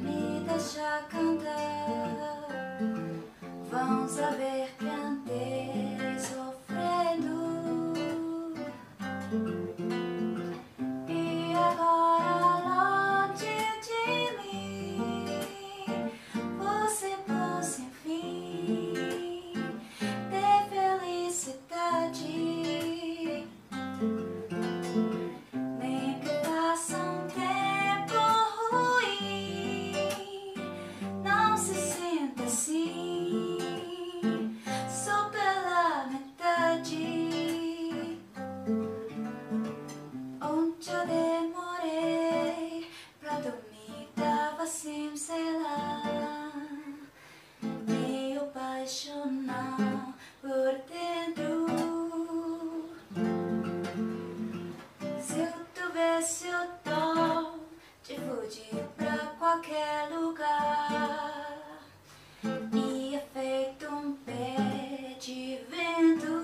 me deixar cantar, vão saber já demorei pra dormir, tava assim, sei lá. Meio paixão por dentro Se eu tivesse o dom de fugir pra qualquer lugar Ia feito um pé de vento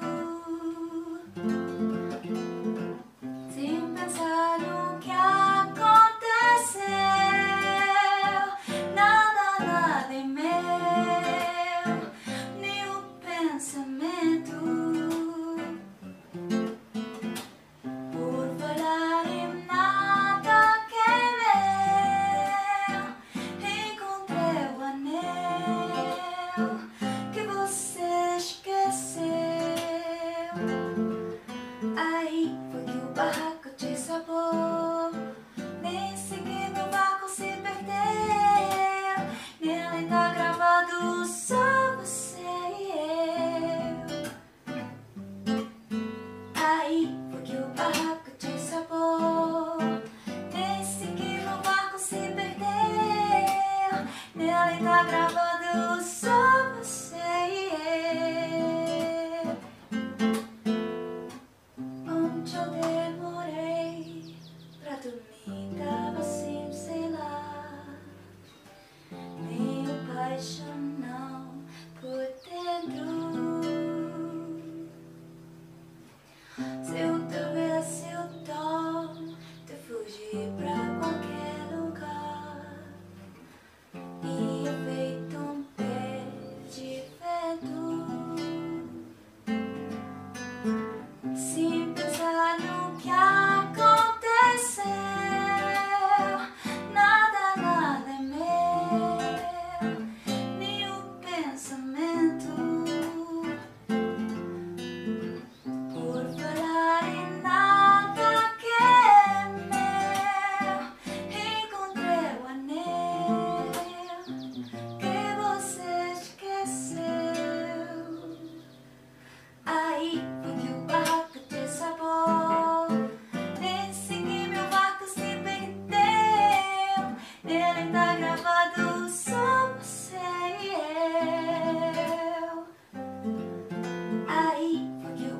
So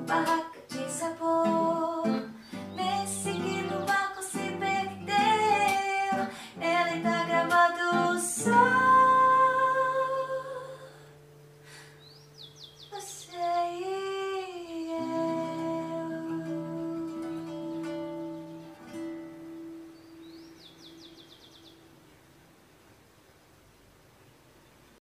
Bye.